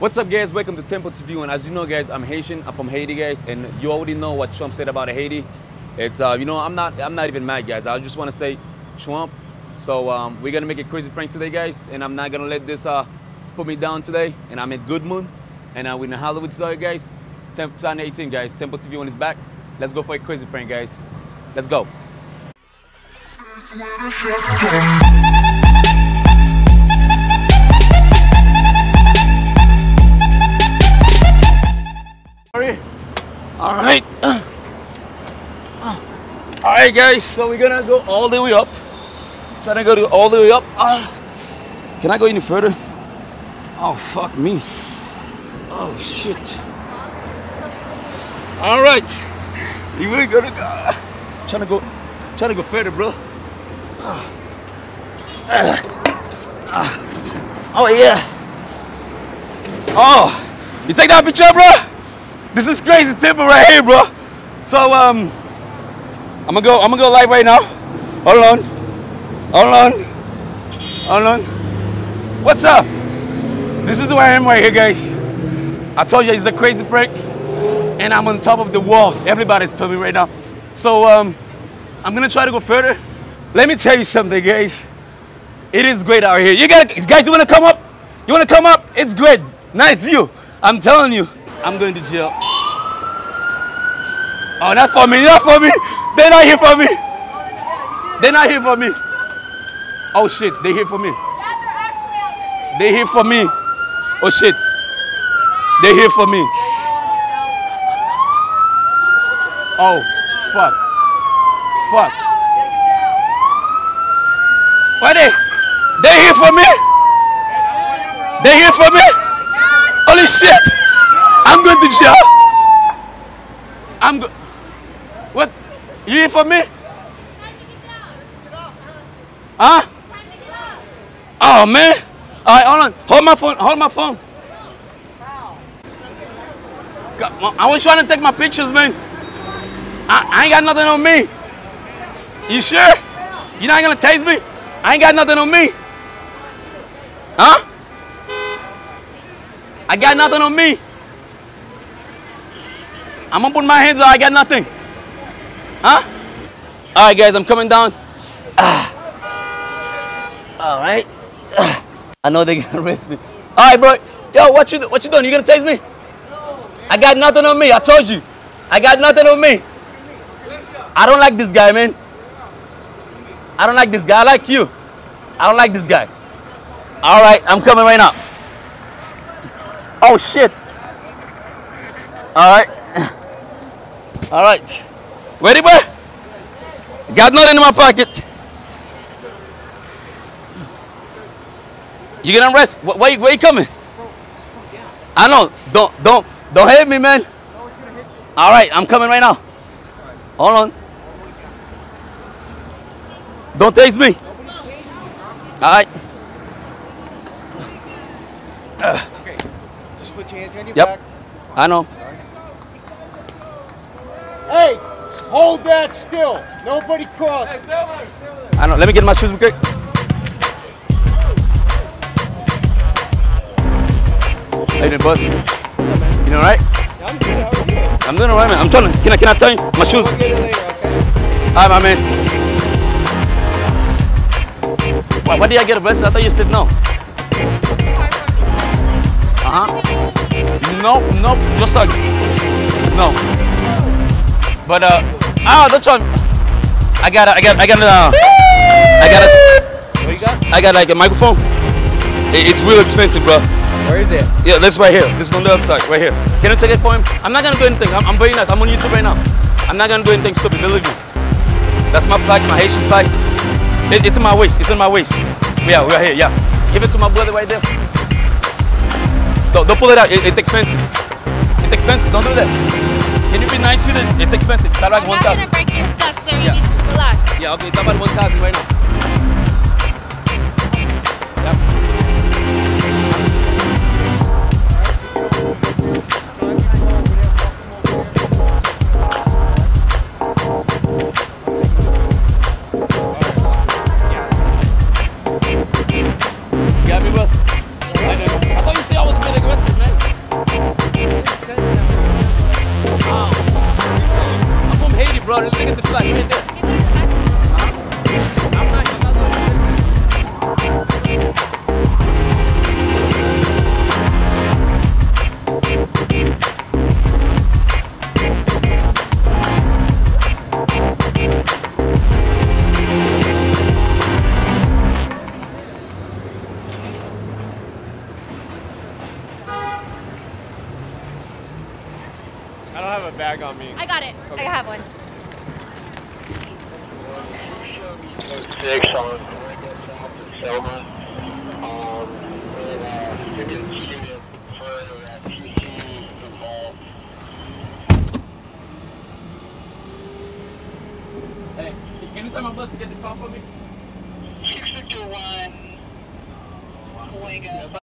What's up, guys? Welcome to Tempo TV. And as you know, guys, I'm Haitian. I'm from Haiti, guys, and you already know what Trump said about Haiti. It's uh, you know, I'm not, I'm not even mad, guys. I just want to say Trump. So um, we're gonna make a crazy prank today, guys, and I'm not gonna let this uh, put me down today. And I'm in good mood, and uh, we're in a Hollywood story, guys. Tempo 2018, guys. Tempo TV on his back. Let's go for a crazy prank, guys. Let's go. All right. All right, guys. So we're gonna go all the way up. Trying to go to all the way up. Uh, can I go any further? Oh fuck me. Oh shit. All right. You ain't gonna go. Trying to go. Trying to go further, bro. Oh yeah. Oh, you take that picture, bro? This is Crazy Tempo right here, bro. So um, I'm gonna go. I'm gonna go live right now. Hold on. Hold on. Hold on. What's up? This is where I am right here, guys. I told you it's a crazy prank, and I'm on top of the wall. Everybody's filming right now. So um, I'm gonna try to go further. Let me tell you something, guys. It is great out here. You gotta, guys, you wanna come up? You wanna come up? It's great. Nice view. I'm telling you. I'm going to jail. Oh, not for me, not for me. They're not here for me. They're not here for me. Oh shit, they're here for me. They're here for me. Oh shit. They're here for me. Oh, fuck. Fuck. Why they? They're here for me? They're here for me? Holy shit! I'm going to jail. I'm go What? You here for me? Huh? Oh man. All right, hold on. Hold my phone. Hold my phone. I was trying to take my pictures, man. I, I ain't got nothing on me. You sure? You not gonna taste me? I ain't got nothing on me. Huh? I got nothing on me. I'm gonna put my hands up. I got nothing. Huh? All right, guys, I'm coming down. Ah. All right. Ah. I know they're gonna arrest me. All right, bro. Yo, what you what you doing? You gonna tase me? I got nothing on me. I told you. I got nothing on me. I don't like this guy, man. I don't like this guy. I like you. I don't like this guy. All right, I'm coming right now. Oh shit. All right. All right. Ready, boy? Got nothing in my pocket. You gonna rest? Where, where, you coming? I know. Don't don't don't hit me, man. All right, I'm coming right now. Hold on. Don't taste me. All right. Okay. Just put your hands behind your Yep. back. I know. Hey, hold that still. Nobody cross. I know. Let me get my shoes quick. How you doing, boss? You know, right? I'm good. How? I'm doing alright, man. I'm telling. Can I can I tell you my shoes? I'll get it later, okay? Hi, my man. Why, why did I get a arrested? I thought you said no. Uh huh. Nope, nope. Just like no. But uh, ah, don't try. I got, I got, I got, uh, I got, a, What you got? I got like a microphone. It- it's real expensive, bro. Where is it? Yeah, this right here. This is on the outside, right here. Can I take it for him? I'm not gonna do anything. I'm, I'm very nice. I'm on YouTube right now. I'm not gonna do anything stupid. Believe me. That's my flag, my Haitian flag. It, it's in my waist. It's in my waist. Yeah, we're here. Yeah. Give it to my brother right there. Don't, don't pull it out. It, it's expensive. It's expensive. Don't do that. Can you be nice with it? It's expensive. It's not like I'm one not thousand. gonna break your stuff, so you Yeah. need to relax. Yeah, okay. It's about one thousand right now. Yeah. Right there. Okay. I don't have a bag on me. I got it. I have one. Six on Oregon South and Selma. Um, and, uh, for at involved. Hey, can you tell my bus to get the call for me? 651, Fuega,